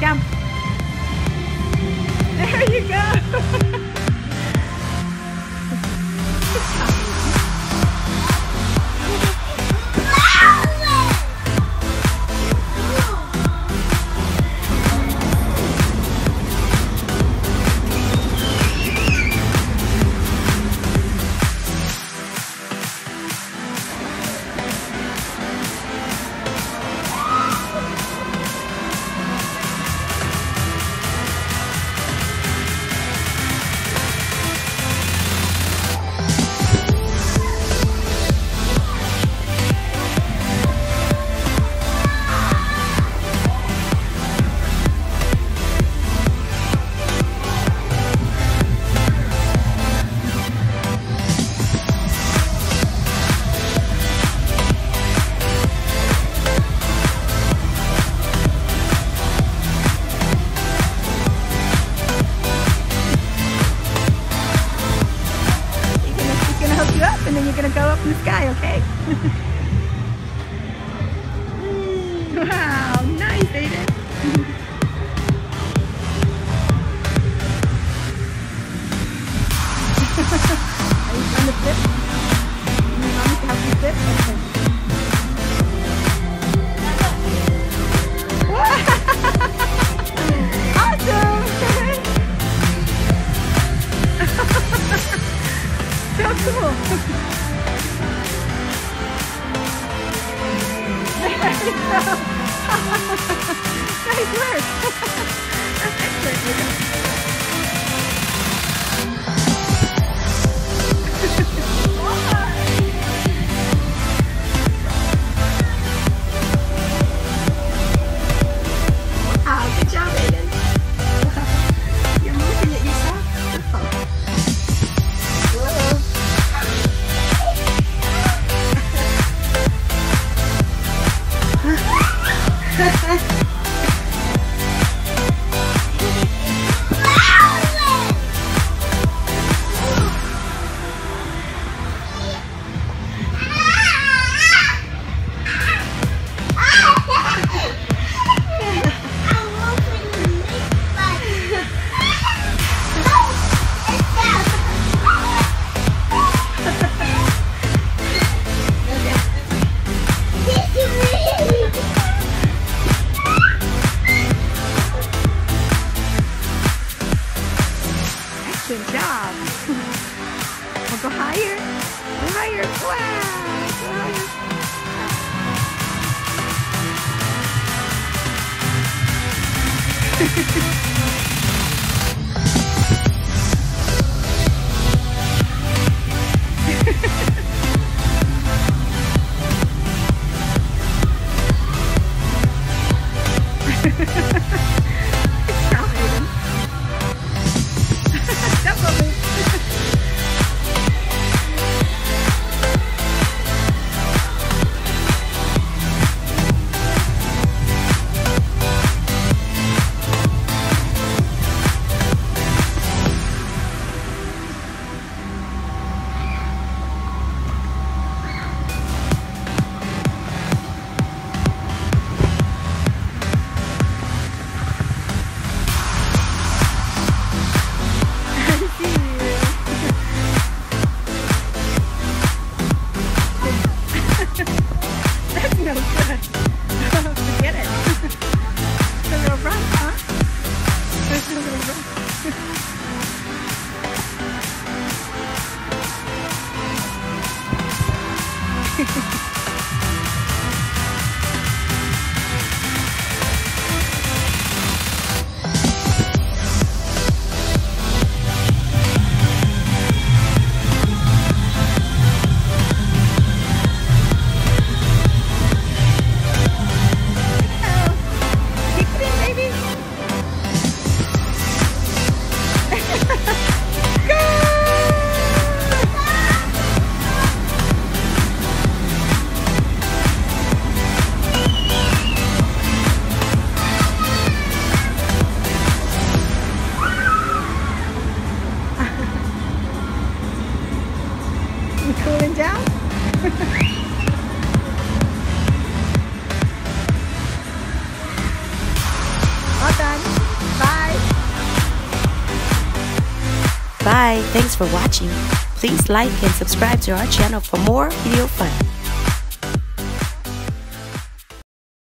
Jump. up in the sky, okay? wow. nice work. That's excellent. Good job. I'll go higher. Go higher. Wow. Go higher. Bye. Thanks for watching. Please like and subscribe to our channel for more video fun.